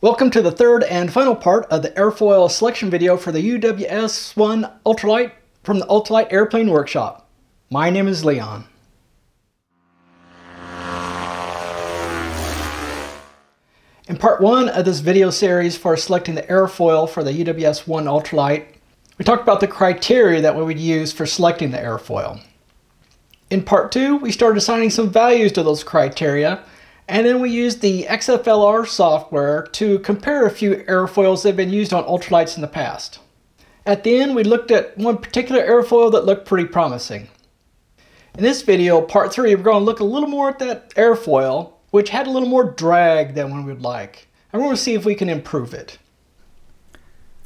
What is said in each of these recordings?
Welcome to the third and final part of the airfoil selection video for the UWS-1 Ultralight from the Ultralight Airplane Workshop. My name is Leon. In part one of this video series for selecting the airfoil for the UWS-1 Ultralight, we talked about the criteria that we would use for selecting the airfoil. In part two, we started assigning some values to those criteria and then we used the XFLR software to compare a few airfoils that have been used on ultralights in the past. At the end, we looked at one particular airfoil that looked pretty promising. In this video, part 3, we're going to look a little more at that airfoil, which had a little more drag than we would like. And we're going to see if we can improve it.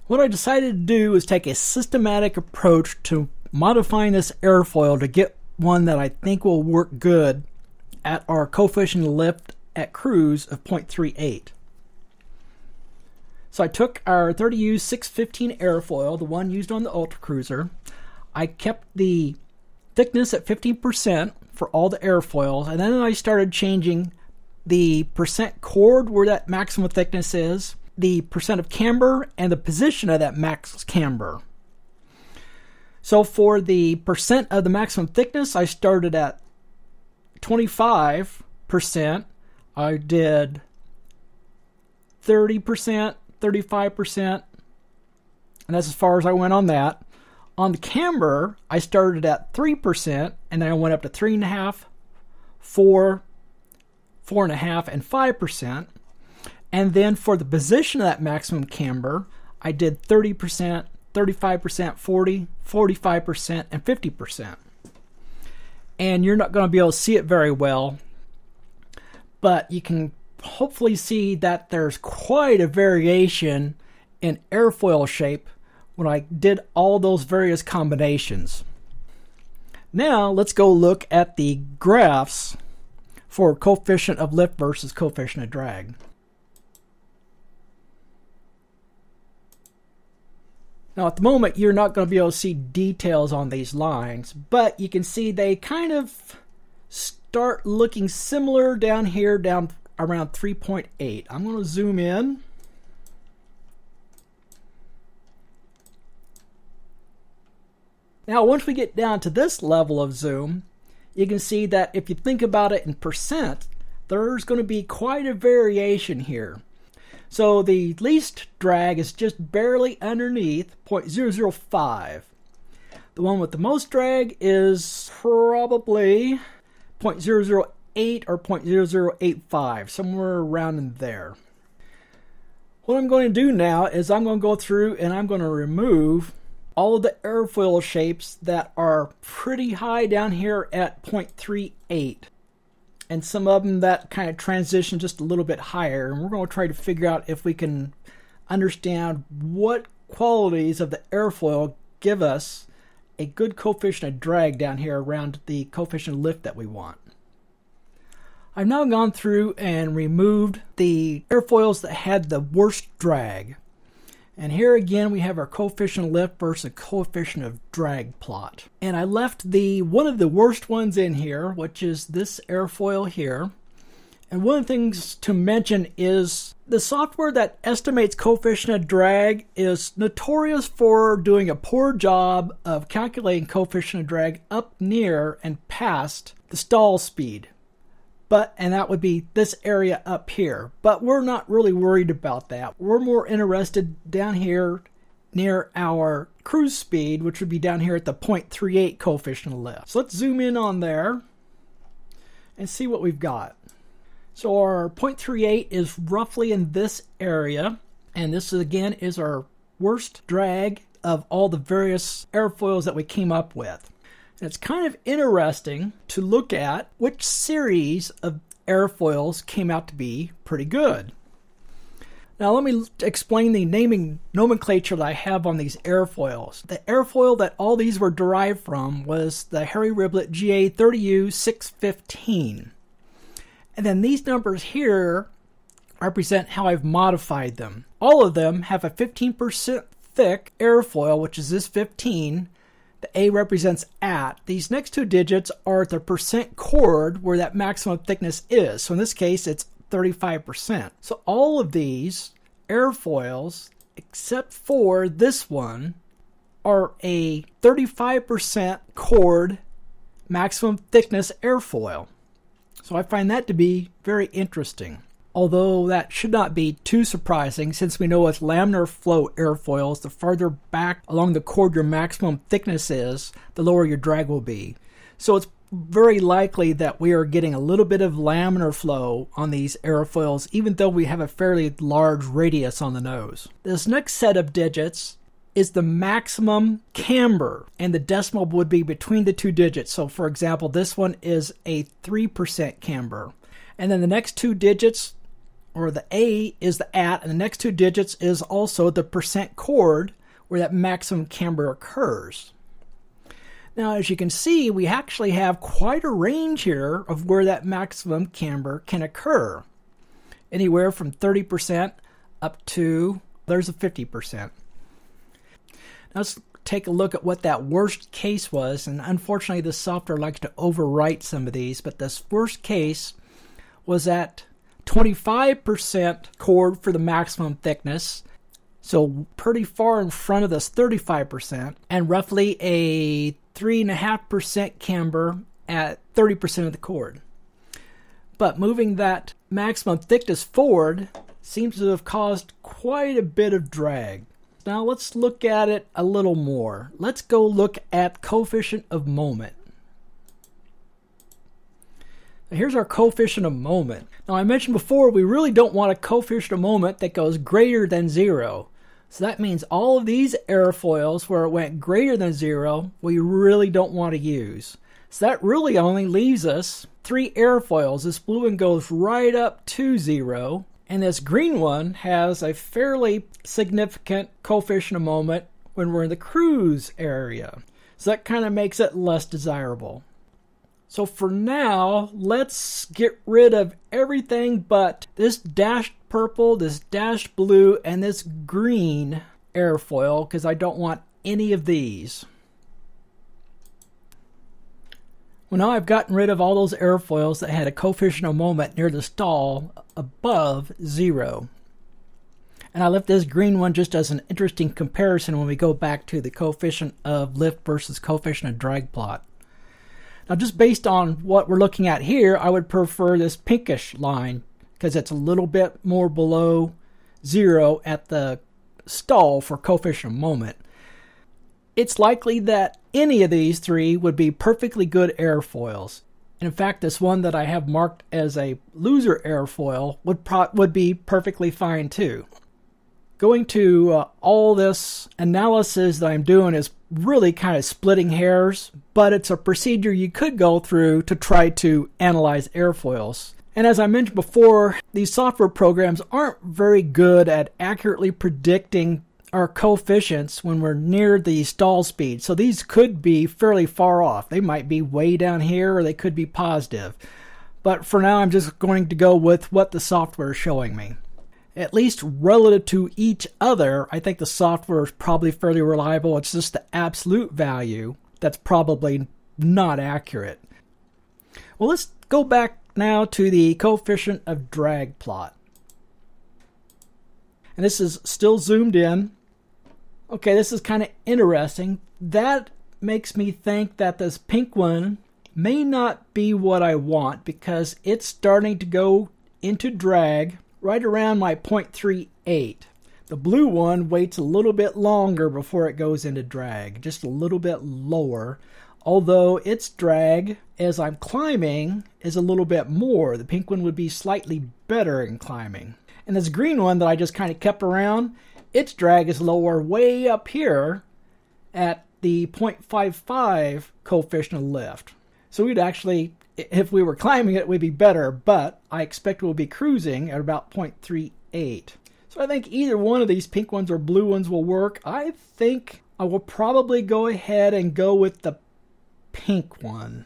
What I decided to do was take a systematic approach to modifying this airfoil to get one that I think will work good at our coefficient of lift at cruise of 0.38. So I took our 30U 615 airfoil, the one used on the Ultra Cruiser. I kept the thickness at 15% for all the airfoils, and then I started changing the percent chord where that maximum thickness is, the percent of camber, and the position of that max camber. So for the percent of the maximum thickness, I started at 25%. I did 30%, 35%, and that's as far as I went on that. On the camber, I started at 3%, and then I went up to 3.5, 4, 4.5, and 5%. And then for the position of that maximum camber, I did 30%, 35%, 40, 45%, and 50% and you're not going to be able to see it very well, but you can hopefully see that there's quite a variation in airfoil shape when I did all those various combinations. Now let's go look at the graphs for coefficient of lift versus coefficient of drag. Now at the moment you're not going to be able to see details on these lines, but you can see they kind of start looking similar down here down around 3.8. I'm going to zoom in. Now once we get down to this level of zoom, you can see that if you think about it in percent, there's going to be quite a variation here. So the least drag is just barely underneath 0.005. The one with the most drag is probably 0.008 or 0.0085, somewhere around in there. What I'm going to do now is I'm going to go through and I'm going to remove all of the airfoil shapes that are pretty high down here at 0.38 and some of them that kind of transition just a little bit higher. And we're going to try to figure out if we can understand what qualities of the airfoil give us a good coefficient of drag down here around the coefficient of lift that we want. I've now gone through and removed the airfoils that had the worst drag. And here again we have our coefficient of lift versus coefficient of drag plot. And I left the one of the worst ones in here, which is this airfoil here. And one of the things to mention is the software that estimates coefficient of drag is notorious for doing a poor job of calculating coefficient of drag up near and past the stall speed but and that would be this area up here. But we're not really worried about that. We're more interested down here near our cruise speed, which would be down here at the 0.38 coefficient of lift. So let's zoom in on there and see what we've got. So our 0.38 is roughly in this area, and this again is our worst drag of all the various airfoils that we came up with. It's kind of interesting to look at which series of airfoils came out to be pretty good. Now, let me explain the naming nomenclature that I have on these airfoils. The airfoil that all these were derived from was the Harry Riblett GA30U 615. And then these numbers here represent how I've modified them. All of them have a 15% thick airfoil, which is this 15, the A represents at. These next two digits are the percent chord where that maximum thickness is. So in this case, it's 35%. So all of these airfoils, except for this one, are a 35% chord maximum thickness airfoil. So I find that to be very interesting. Although that should not be too surprising since we know with laminar flow airfoils, the farther back along the chord your maximum thickness is, the lower your drag will be. So it's very likely that we are getting a little bit of laminar flow on these airfoils, even though we have a fairly large radius on the nose. This next set of digits is the maximum camber, and the decimal would be between the two digits. So, for example, this one is a 3% camber. And then the next two digits, or the A, is the at, and the next two digits is also the percent chord where that maximum camber occurs. Now, as you can see, we actually have quite a range here of where that maximum camber can occur. Anywhere from 30% up to there's a 50%. Let's take a look at what that worst case was. And unfortunately, the software likes to overwrite some of these, but this worst case was at 25% chord for the maximum thickness. So pretty far in front of this 35%, and roughly a 3.5% camber at 30% of the chord. But moving that maximum thickness forward seems to have caused quite a bit of drag. Now let's look at it a little more. Let's go look at coefficient of moment. Here's our coefficient of moment. Now I mentioned before we really don't want a coefficient of moment that goes greater than zero. So that means all of these airfoils where it went greater than zero, we really don't want to use. So that really only leaves us three airfoils. This blue one goes right up to zero. And this green one has a fairly significant coefficient of moment when we're in the cruise area. So that kind of makes it less desirable. So for now, let's get rid of everything but this dashed purple, this dashed blue, and this green airfoil because I don't want any of these. Well, now I've gotten rid of all those airfoils that had a coefficient of moment near the stall above zero. And I left this green one just as an interesting comparison when we go back to the coefficient of lift versus coefficient of drag plot. Now, just based on what we're looking at here, I would prefer this pinkish line because it's a little bit more below zero at the stall for coefficient of moment it's likely that any of these three would be perfectly good airfoils. And in fact, this one that I have marked as a loser airfoil would would be perfectly fine too. Going to uh, all this analysis that I'm doing is really kind of splitting hairs, but it's a procedure you could go through to try to analyze airfoils. And as I mentioned before, these software programs aren't very good at accurately predicting our coefficients when we're near the stall speed. So these could be fairly far off. They might be way down here or they could be positive. But for now, I'm just going to go with what the software is showing me. At least relative to each other, I think the software is probably fairly reliable. It's just the absolute value that's probably not accurate. Well, let's go back now to the coefficient of drag plot. And this is still zoomed in okay, this is kind of interesting. That makes me think that this pink one may not be what I want because it's starting to go into drag right around my 0.38. The blue one waits a little bit longer before it goes into drag, just a little bit lower. Although its drag as I'm climbing is a little bit more. The pink one would be slightly better in climbing. And this green one that I just kind of kept around its drag is lower way up here at the 0.55 coefficient of lift. So we'd actually, if we were climbing it, we'd be better, but I expect we'll be cruising at about 0.38. So I think either one of these pink ones or blue ones will work. I think I will probably go ahead and go with the pink one.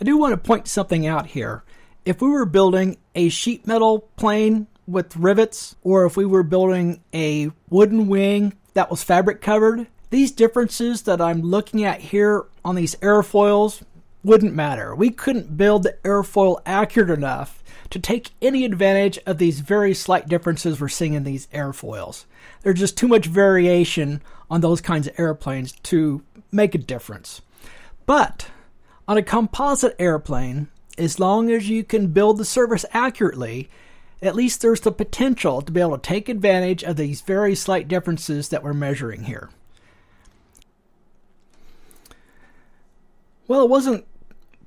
I do want to point something out here. If we were building a sheet metal plane with rivets, or if we were building a wooden wing that was fabric covered. These differences that I'm looking at here on these airfoils wouldn't matter. We couldn't build the airfoil accurate enough to take any advantage of these very slight differences we're seeing in these airfoils. There's just too much variation on those kinds of airplanes to make a difference. But on a composite airplane, as long as you can build the surface accurately, at least there's the potential to be able to take advantage of these very slight differences that we're measuring here. Well, it wasn't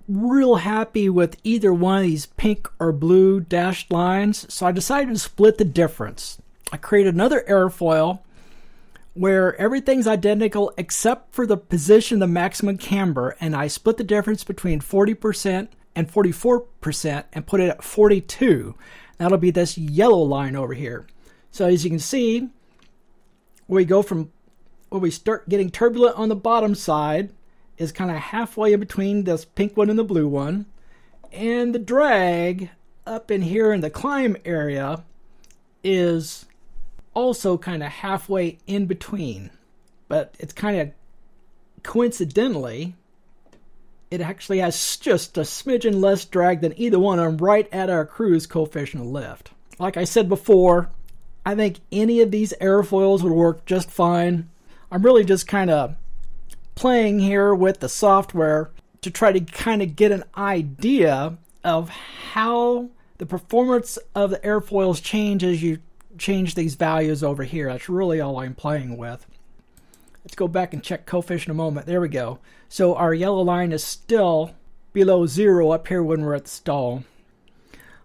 real happy with either one of these pink or blue dashed lines, so I decided to split the difference. I created another airfoil where everything's identical except for the position of the maximum camber, and I split the difference between 40% and 44% and put it at 42. That'll be this yellow line over here. So as you can see, we go from where we start getting turbulent on the bottom side is kind of halfway in between this pink one and the blue one. And the drag up in here in the climb area is also kind of halfway in between. But it's kind of coincidentally, it actually has just a smidgen less drag than either one them right at our cruise coefficient of lift. Like I said before, I think any of these airfoils would work just fine. I'm really just kind of playing here with the software to try to kind of get an idea of how the performance of the airfoils change as you change these values over here. That's really all I'm playing with. Let's go back and check coefficient a moment. There we go. So our yellow line is still below zero up here when we're at the stall.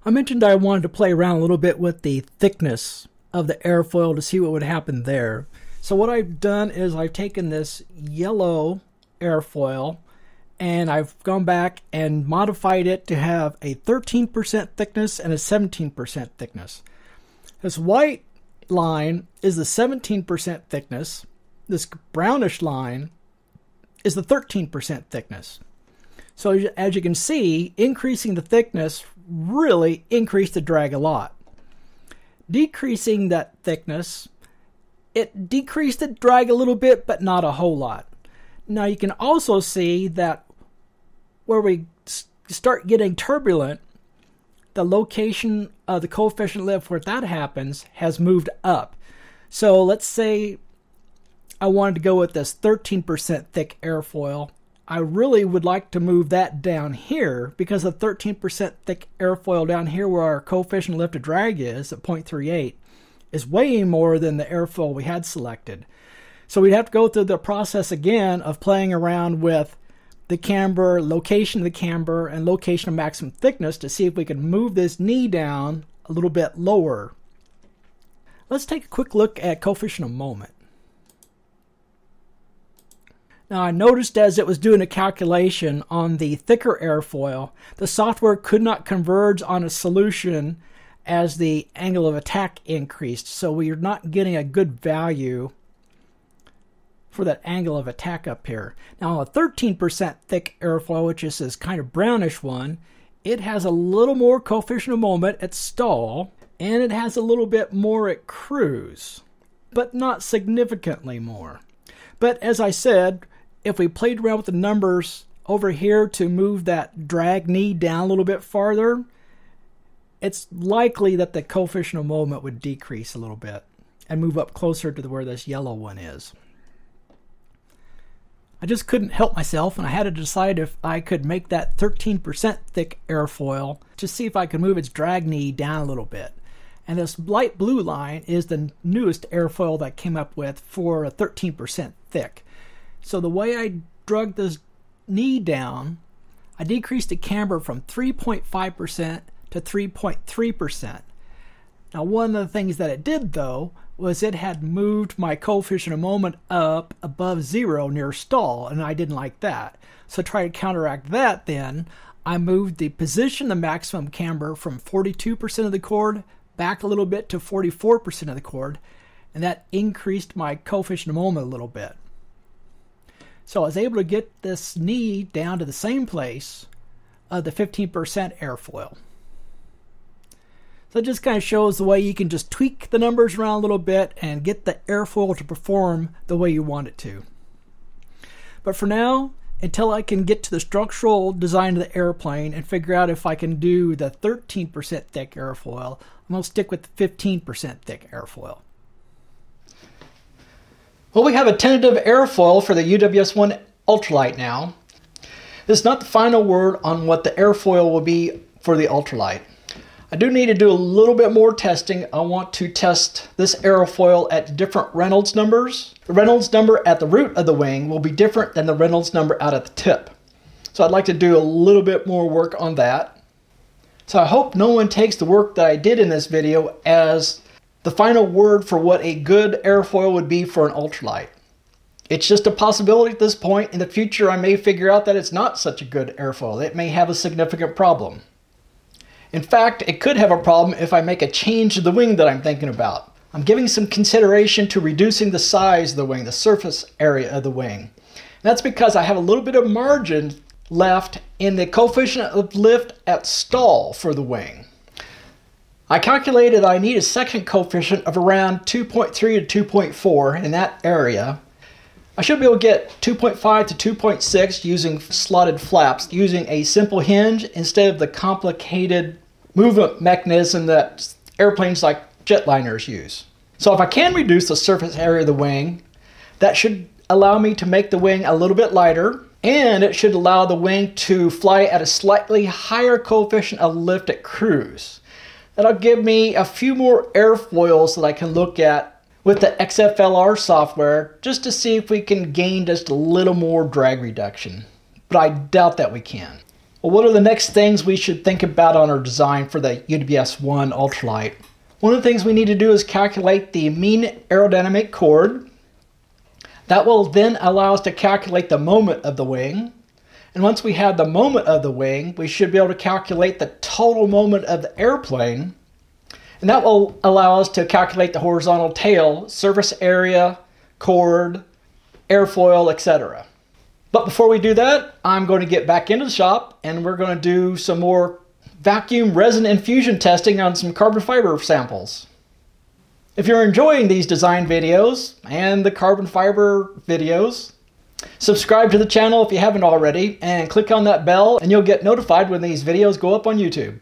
I mentioned I wanted to play around a little bit with the thickness of the airfoil to see what would happen there. So what I've done is I've taken this yellow airfoil and I've gone back and modified it to have a 13% thickness and a 17% thickness. This white line is the 17% thickness. This brownish line is the 13% thickness. So as you can see, increasing the thickness really increased the drag a lot. Decreasing that thickness it decreased the drag a little bit, but not a whole lot. Now you can also see that where we start getting turbulent, the location of the coefficient lift where that happens has moved up. So let's say I wanted to go with this 13% thick airfoil. I really would like to move that down here because the 13% thick airfoil down here where our coefficient lift to drag is at 0.38 is way more than the airfoil we had selected. So we'd have to go through the process again of playing around with the camber, location of the camber, and location of maximum thickness to see if we could move this knee down a little bit lower. Let's take a quick look at coefficient of moment. Now I noticed as it was doing a calculation on the thicker airfoil, the software could not converge on a solution as the angle of attack increased. So we're not getting a good value for that angle of attack up here. Now a 13% thick airfoil, which is this kind of brownish one, it has a little more coefficient of moment at stall, and it has a little bit more at cruise, but not significantly more. But as I said, if we played around with the numbers over here to move that drag knee down a little bit farther, it's likely that the coefficient of moment would decrease a little bit and move up closer to where this yellow one is. I just couldn't help myself, and I had to decide if I could make that 13% thick airfoil to see if I could move its drag knee down a little bit. And this light blue line is the newest airfoil that I came up with for a 13% thick. So the way I drug this knee down, I decreased the camber from 3.5% to 3.3%. Now, one of the things that it did, though, was it had moved my coefficient of moment up above zero near stall, and I didn't like that. So, to try to counteract that, then I moved the position the maximum camber from 42% of the chord back a little bit to 44% of the chord, and that increased my coefficient of moment a little bit. So I was able to get this knee down to the same place of the 15% airfoil. So it just kind of shows the way you can just tweak the numbers around a little bit and get the airfoil to perform the way you want it to. But for now, until I can get to the structural design of the airplane and figure out if I can do the 13% thick airfoil. I'm going to stick with the 15% thick airfoil. Well, we have a tentative airfoil for the UWS-1 ultralight now. This is not the final word on what the airfoil will be for the ultralight. I do need to do a little bit more testing. I want to test this aerofoil at different Reynolds numbers. The Reynolds number at the root of the wing will be different than the Reynolds number out at the tip. So I'd like to do a little bit more work on that. So I hope no one takes the work that I did in this video as the final word for what a good airfoil would be for an ultralight. It's just a possibility at this point. In the future, I may figure out that it's not such a good airfoil. It may have a significant problem. In fact, it could have a problem if I make a change to the wing that I'm thinking about. I'm giving some consideration to reducing the size of the wing, the surface area of the wing. And that's because I have a little bit of margin left in the coefficient of lift at stall for the wing. I calculated I need a section coefficient of around 2.3 to 2.4 in that area. I should be able to get 2.5 to 2.6 using slotted flaps, using a simple hinge instead of the complicated movement mechanism that airplanes like jetliners use. So if I can reduce the surface area of the wing, that should allow me to make the wing a little bit lighter and it should allow the wing to fly at a slightly higher coefficient of lift at cruise. That'll give me a few more airfoils that I can look at with the XFLR software just to see if we can gain just a little more drag reduction. But I doubt that we can. Well, what are the next things we should think about on our design for the UWS-1 Ultralight? One of the things we need to do is calculate the mean aerodynamic chord. That will then allow us to calculate the moment of the wing. And once we have the moment of the wing, we should be able to calculate the total moment of the airplane. And that will allow us to calculate the horizontal tail, surface area, chord, airfoil, etc. But before we do that, I'm going to get back into the shop and we're going to do some more vacuum resin infusion testing on some carbon fiber samples. If you're enjoying these design videos and the carbon fiber videos, subscribe to the channel if you haven't already and click on that bell and you'll get notified when these videos go up on YouTube.